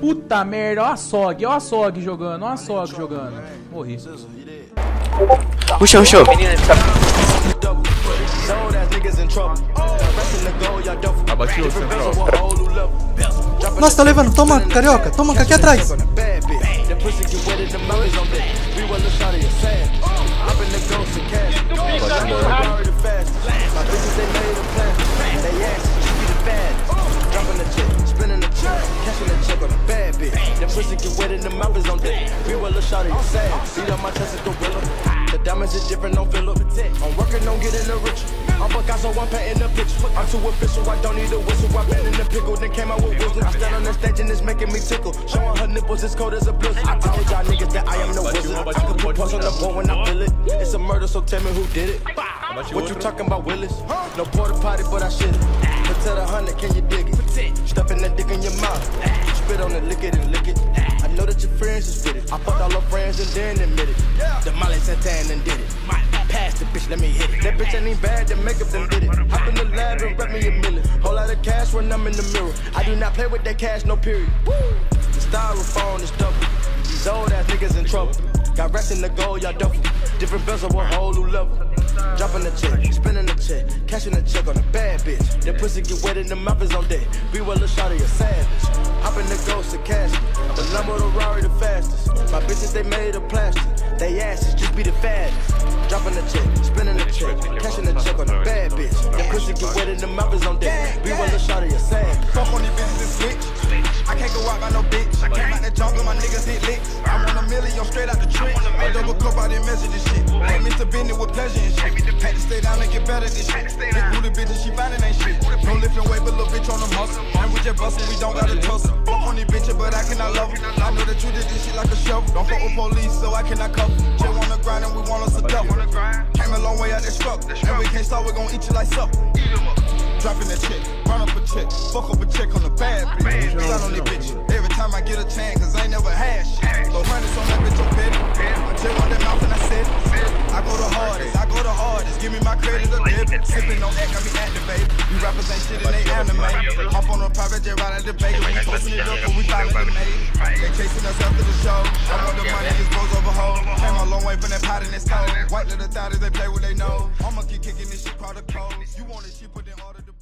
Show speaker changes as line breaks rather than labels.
Puta merda, ó a SOG, ó a SOG jogando, ó a SOG jogando. Morri.
Rushou, rushou.
Abati o central.
Nossa, tá levando. Toma, carioca. Toma, aqui atrás.
Pussy get wet in the mouth is on deck. Look shot at your sad. Beat on my chest like gorilla. The diamonds is different, don't feel up. I'm working on getting the rich. I'm Picasso, I'm painting the picture. I'm too official, I don't need a whistle. I been in the pickle, then came out with wisdom. I stand on the stage and it's making me tickle. Showing her nipples, as cold as a blizzard. I told y'all niggas that I am no wizard. I can put pulse on the board when I feel it. It's a murder, so tell me who did it. What you talking about, Willis? No porta potty, but I shit it. But tell the hundred, can you dig it? Stuffing that dick in your mouth. Spit on I fucked all her friends and then admit it. The Molly Santan and did it. Pass the bitch, let me hit it. That bitch ain't even bad, the makeup done did it. Hop in the lab and rep me a million. Whole lot of cash when I'm in the mirror. I do not play with that cash, no period. The styrofoam is double. These old ass niggas in trouble. Got rats in the gold, y'all double. Different bezel a whole new level. Dropping the check, spinning the check, cashing the check on a bad bitch. That pussy get wet in the mouth is on deck. Be well a shot of your savage. Hop in the ghost of cash. Bitches, they made of plastic. They asses just be the fattest. Dropping the check, spinning the check, cashing the check on a bad bitch. That pussy get wet in the mouth is on deck. Be well a shot of your savage.
Fuck on these bitches and switch. I can't go out by no bitch. I came out the jungle, my niggas hit licks. I'm on a million, straight out the trench. I double cup out and measure this shit. Like Mr. Bennett with pleasure and shit. Had to stay down and get better this shit. Big booty bitches, she finding ain't shit. No lifting weight, but little bitch on the muscle. And we just bustin', we don't gotta tussle. On these bitches, but I cannot love them. I know the truth is this shit like a shovel. Don't fuck with police, so I cannot cover. Just wanna grind and we want us a double. Came a long way out that struggle. And we can't stop, we gon' eat you like supper. Dropping that check, run up a check, fuck up a check on the bad bitch. Shot on that bitch. Every time I get a chance, cause I ain't never had shit. So hundreds on that bitch, I'm petty. I just want that mouth and I said it. I go the hardest, I go the hardest. Give me my credit. Sipping on that, got me activated. You rappers ain't shit and they anime. Hop on a private jet, ride at the Vegas. We posting it up, but we finally made it. They chasing us after the show. I want the money, this goes over hoe. Came a long way from that pot in this cold. White little thotties, they play what they know. I'ma keep kicking this shit called a close. You want it, she put in order to